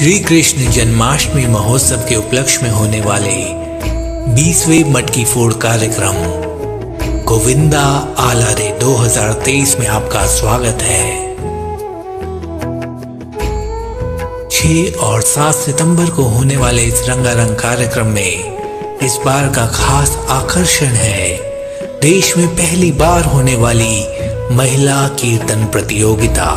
श्री कृष्ण जन्माष्टमी महोत्सव के उपलक्ष्य में होने वाले बीसवें मटकी फोड़ कार्यक्रम, गोविंदा आला रे 2023 में आपका स्वागत है। 6 और 7 सितंबर को होने वाले इस रंगारंग कार्यक्रम में इस बार का खास आकर्षण है। देश में पहली बार होने वाली महिला कीर्तन प्रतियोगिता,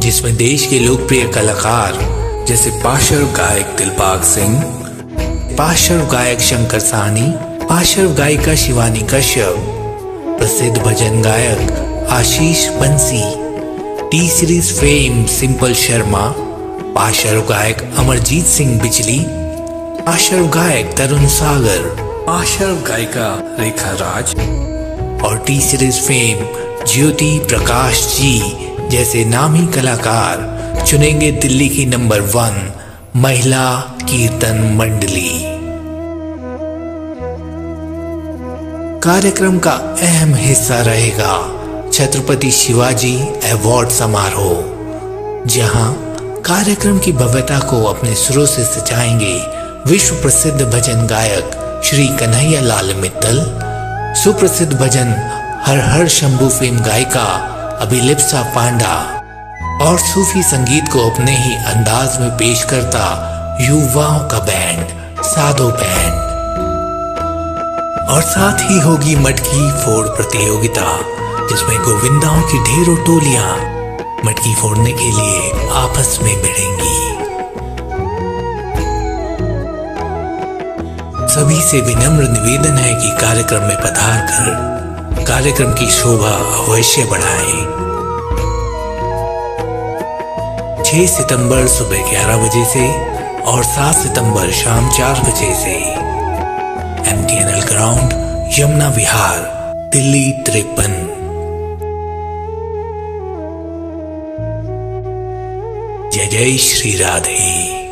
जिसमें देश के लोकप्रिय कलाकार जैसे पार्श्व गायक दिलबाग सिंह पार्श्व गायक शंकर साहनी पार्श्व गायिका शिवानी कश्यप, प्रसिद्ध भजन गायक Ashish Bansi T Series fame Simple Sharma पार्श्व गायक अमरजीत सिंह बिजली पार्श्व गायक तरुण सागर पार्श्व गायिका रेखा राज, और T Series fame Jyoti Prakash ji जैसे नामी कलाकार चुनेंगे दिल्ली की नंबर वन, महिला कीर्तन मंडली। कार्यक्रम का अहम हिस्सा रहेगा छत्रपति शिवाजी अवार्ड समारोह, जहाँ कार्यक्रम की भव्यता को अपने सुरों से सजाएँगे विश्व प्रसिद्ध भजन गायक श्री कन्हैया लाल मित्तल, सुप्रसिद्ध भजन हर हर शंभु फ़िल्म गायिका अभिलिप्सा पांडा और सूफी संगीत को अपने ही अंदाज में पेश करता युवाओं का बैंड साधो बैंड और साथ ही होगी मटकी फोड़ प्रतियोगिता, जिसमें गोविंदाओं की ढेरों टोलियाँ मटकी फोड़ने के लिए आपस में भिड़ेंगी सभी से विनम्र निवेदन है कि कार्यक्रम में पधार कर कार्यक्रम की शोभा अवश्य बढ़ाएँ। 6 सितंबर सुबह 11 बजे से और 7 सितंबर शाम 4 बजे से। M T N ground Yamuna Vihar, Delhi तिरपन। जय जय श्री राधे।